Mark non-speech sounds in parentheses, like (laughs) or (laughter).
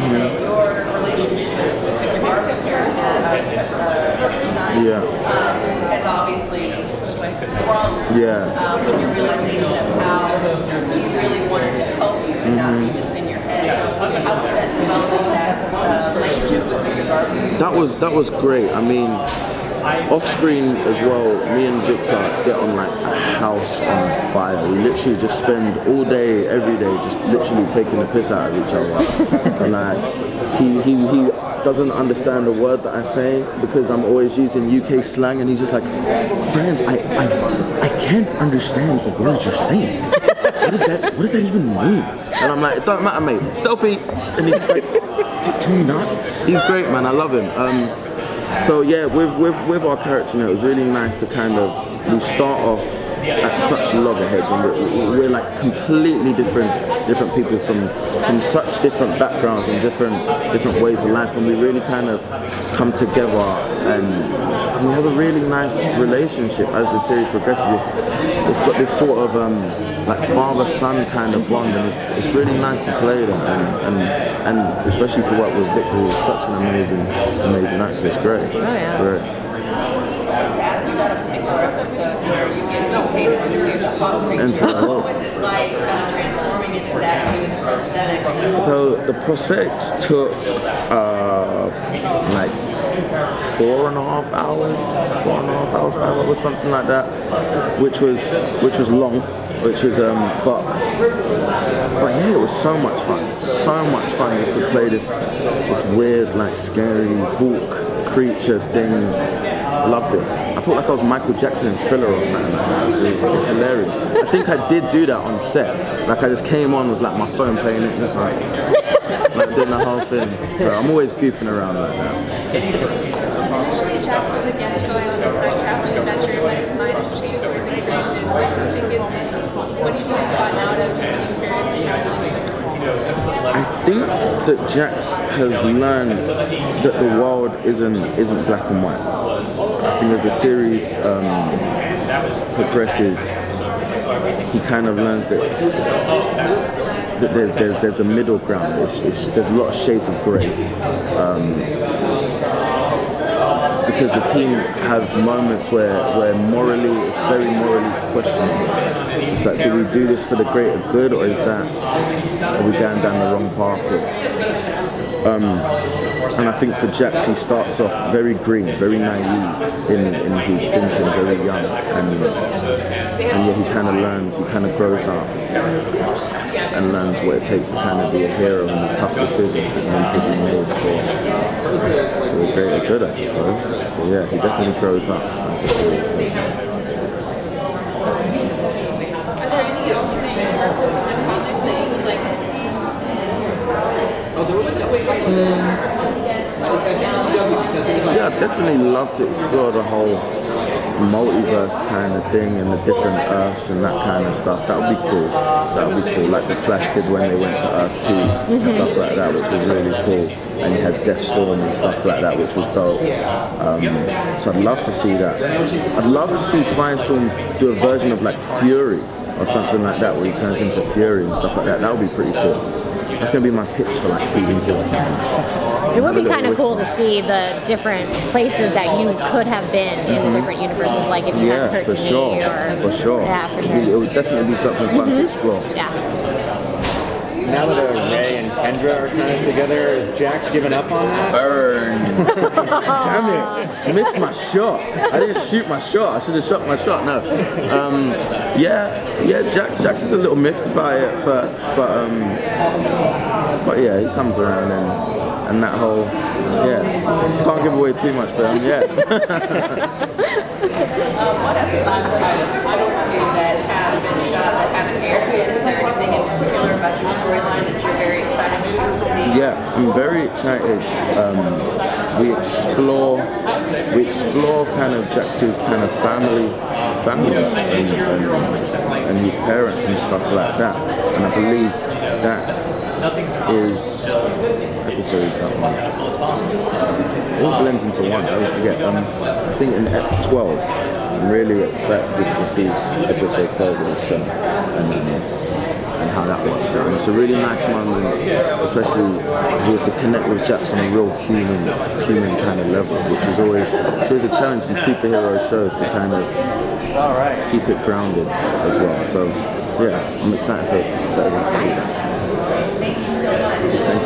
and your relationship with Victor Garber's character, uh, uh, Dr. Stein, Yeah. um, has obviously grown Yeah. um, with your realization of how he really wanted to help you and not Mm-hmm. be just in your head. How was that developing that uh, relationship with Victor Garber? That was that was great. I mean, off screen as well. Me and Victor get on like a house on fire. We literally just spend all day, every day, just literally taking the piss out of each other. and like, he he he doesn't understand the word that I say because I'm always using UK slang, and he's just like, Franz, I I I can't understand the words you're saying. What does that What does that even mean? And I'm like, it don't matter, mate. Selfie. And he's just like, can you not? He's great, man. I love him. Um, so yeah, with, with with our character, you know, it was really nice to kind of we start off at such loggerheads, and we're, we're like completely different different people from from such different backgrounds and different different ways of life, and we really kind of come together and we have a really nice relationship as the series progresses. It's, it's got this sort of um, like father-son kind of bond, and it's, it's really nice to play that, and, and and especially to work with Victor, who's such an amazing amazing actor. It's great. Oh, yeah. Great. To ask you about a particular episode where you get mutated into the hawk creature. Into the what hawk. was it like kind of transforming into that doing the prosthetics? So the prosthetics took uh, like four and a half hours, four and a half hours, five hours, something like that, which was which was long, which was um, but but yeah, it was so much fun, so much fun just to play this this weird like scary hawk creature thing. Loved it. I felt like I was Michael Jackson in Thriller or something. It was, hilarious. I think I did do that on set. Like I just came on with like my phone playing it, just like like doing the whole thing. But I'm always goofing around like that. I think that Jax has learned that the world isn't isn't black and white. Think as the series um, progresses, he kind of learns that, that there's there's there's a middle ground. It's, it's, there's a lot of shades of grey. Because the team have moments where, where morally it's very morally questionable. It's like, do we do this for the greater good, or is that are we going down the wrong path? Um, and I think for Jax, he starts off very green, very naive in, in his thinking, very young, and and yeah, he kind of learns, he kind of grows up and learns what it takes to kind of be a hero and the tough decisions that need to be made for, for the greater good, I suppose. So yeah, he definitely grows up as the series goes on. Are there any alternate universes from the comics that you would like to see? Yeah, I'd definitely love to explore the whole multiverse kind of thing and the different Earths and that kind of stuff. That would be cool. That would be cool. Like the Flash did when they went to Earth 2 and stuff like that, which was really cool. And you had Deathstorm and stuff like that, which was dope. Um, so I'd love to see that. I'd love to see Firestorm do a version of like Fury or something like that, where he turns into Fury and stuff like that. That would be pretty cool. That's gonna be my pitch for like season two or something. It would be kind of cool to see the different places that you could have been in the different universes, like if you Yeah, had for Hercules sure. or For sure. Yeah, for It'd It would definitely be something fun to explore. Yeah. Now that uh, Ray and Kendra are kind of together, is Jax giving up on that? Burn. (laughs) Damn it! Missed my shot. I didn't shoot my shot. I should have shot my shot. No. Um, yeah, yeah. Jack, Jack's is a little miffed by it at first, but um, but yeah, he comes around and and that whole yeah. Can't give away too much, but um, yeah. (laughs) Um, what episodes are you to that have been shot that haven't aired yet? Is there anything in particular about your storyline that you're very excited to see? Yeah, I'm very excited. Um, we explore, we explore kind of Jax's kind of family, family, and, and, and his parents and stuff like that. And I believe that is episode that one. It all blends into one. I always forget. Um, I think in ep 12. I'm really excited to see episode 12 of the show. And, um, and how that works out. And it's a really nice moment, especially here to connect with Jax on a real human, human kind of level, which is always, it's always a challenge in superhero shows to kind of keep it grounded as well. So yeah, I'm excited for, for everyone to see that. Thank you so much. Thank you.